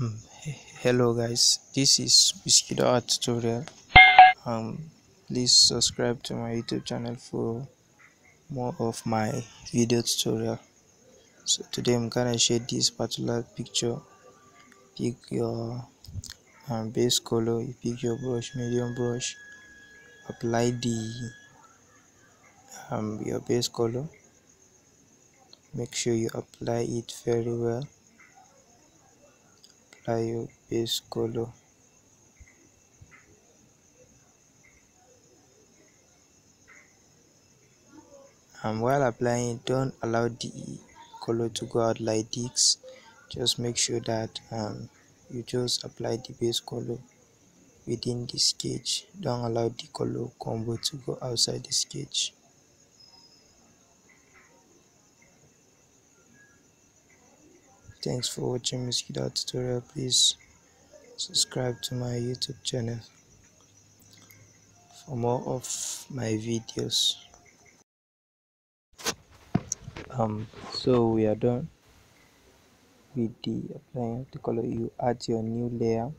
um hello guys. This is Mosquito Art tutorial. Um please subscribe to my youtube channel for more of my video tutorial. So today i'm gonna shade this particular picture. Pick your um, base color. You pick your brush medium brush. Apply the um, your base color. Make sure you apply it very well base color and while applying don't allow the color to go out like this. Just make sure that um, you just apply the base color within the sketch. Don't allow the color combo to go outside the sketch thanks for watching this mosquito tutorial. Please subscribe to my youtube channel for more of my videos. Um so we are done with the applying the color. You add your new layer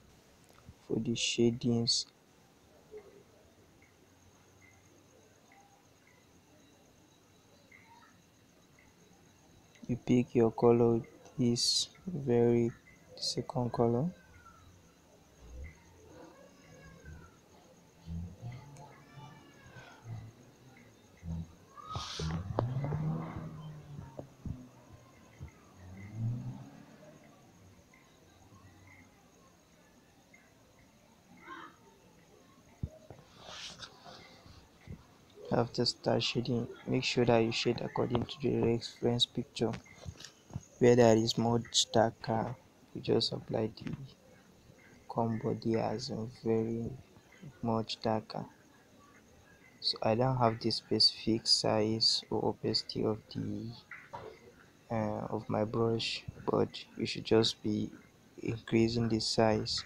for the shadings. You pick your color this very second color. After start shading make sure that you shade according to the reference picture where there is much darker you just apply the combo there as a very much darker. So i don't have the specific size or opacity of the uh, of my brush but you should just be increasing the size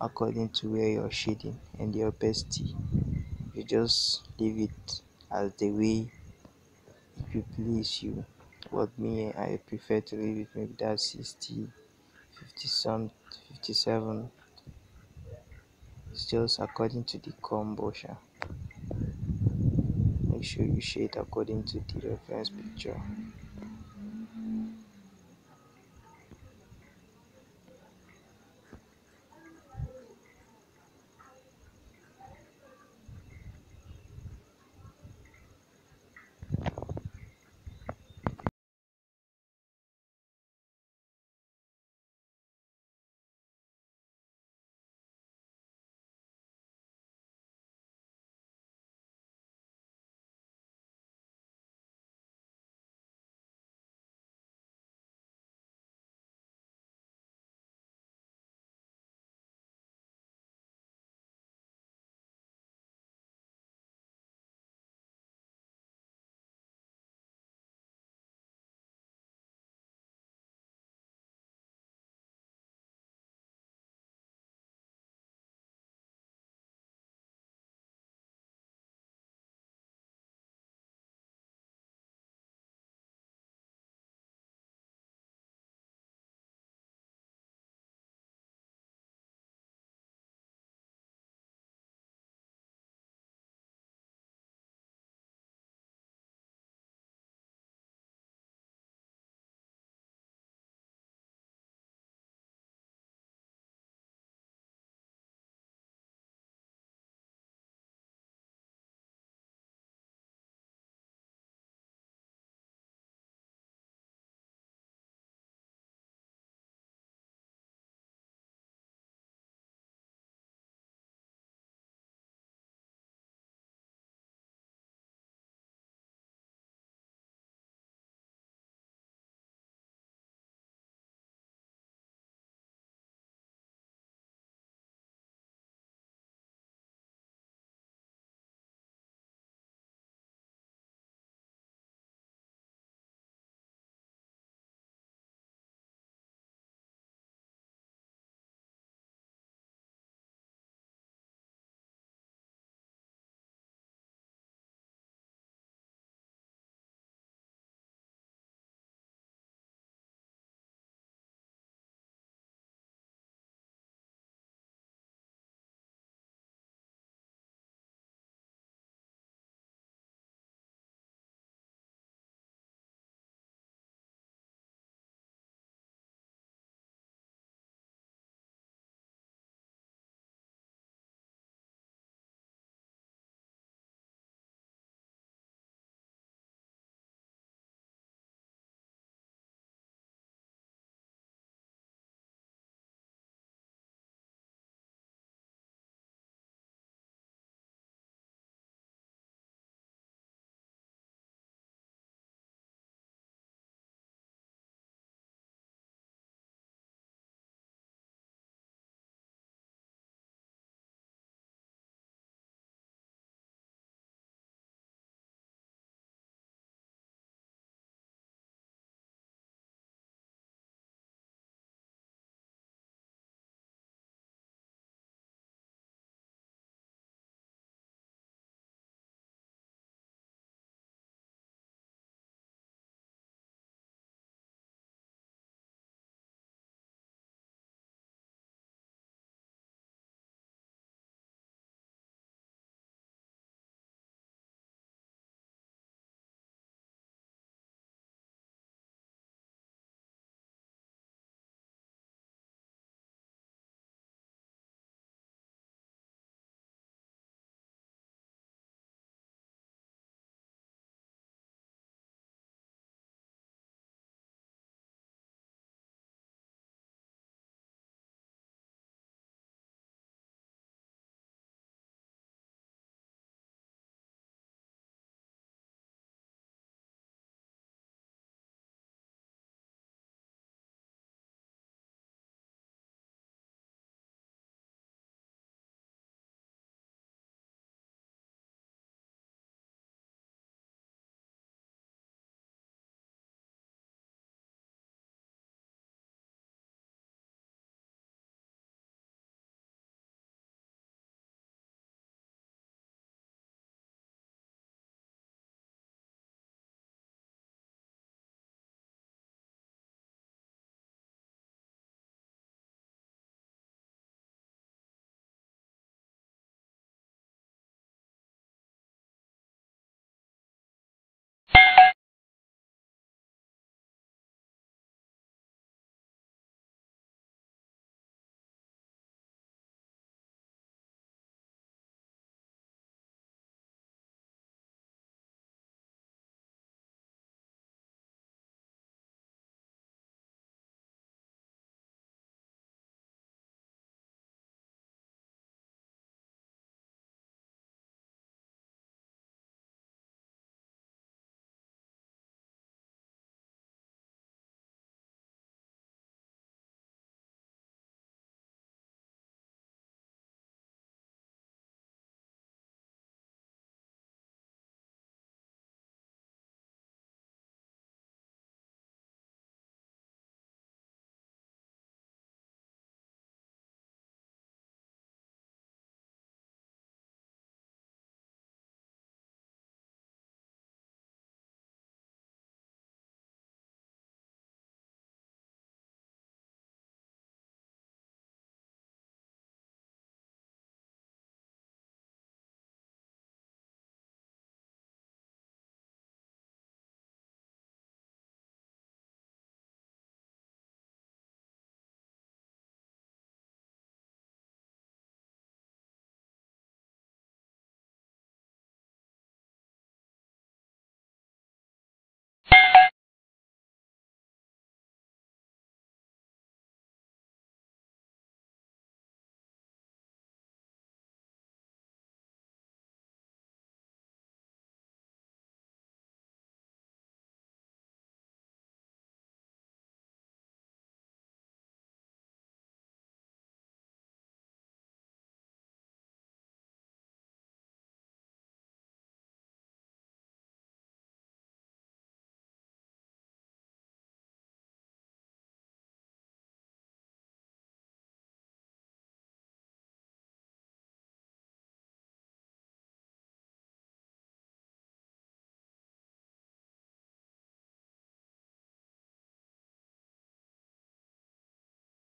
according to where you're shading and the opacity. You just leave it as the way it will please you but me i prefer to leave it maybe that 60 50 some 57 it's just according to the combo make sure you shade according to the reference picture